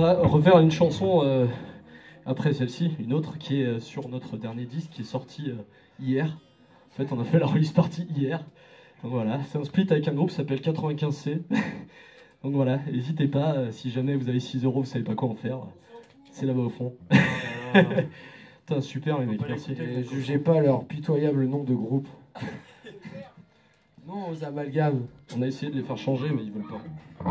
va refaire une chanson euh, après celle-ci, une autre qui est euh, sur notre dernier disque qui est sorti euh, hier. En fait, on a fait la release party hier. Donc voilà, c'est un split avec un groupe qui s'appelle 95C. Donc voilà, n'hésitez pas, si jamais vous avez 6 euros, vous savez pas quoi en faire, c'est là-bas au fond. Ah, Putain, super les mecs, merci. jugez pas leur pitoyable nom de groupe. non aux amalgames. On a essayé de les faire changer, mais ils veulent pas.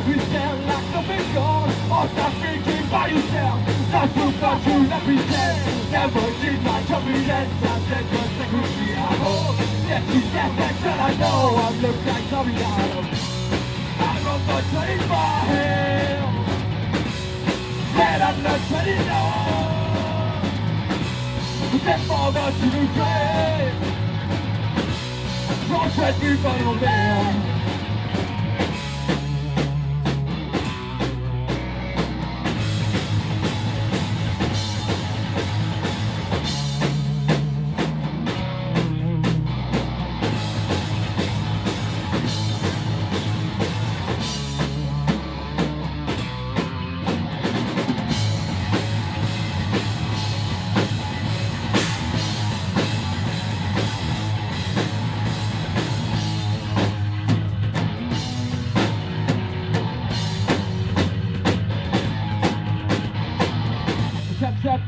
As you sound like the big on Or start thinking by yourself That's what that you represent Never did my job be less Than the consequence I hold Yes, you get that that I know I look like Tommy Island I'm on the train by him Said I'm not turning on Step on the TV train not dress people on them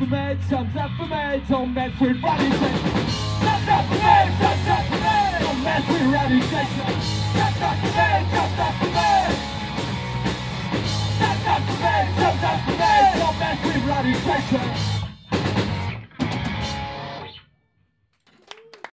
for me, time's up for me, don't mess with Roddy Jackson. Time's up for me, time's up for me, don't mess with Roddy Jackson. Time's up for me, time's up for me. Time's up for me, time's up for me, don't mess with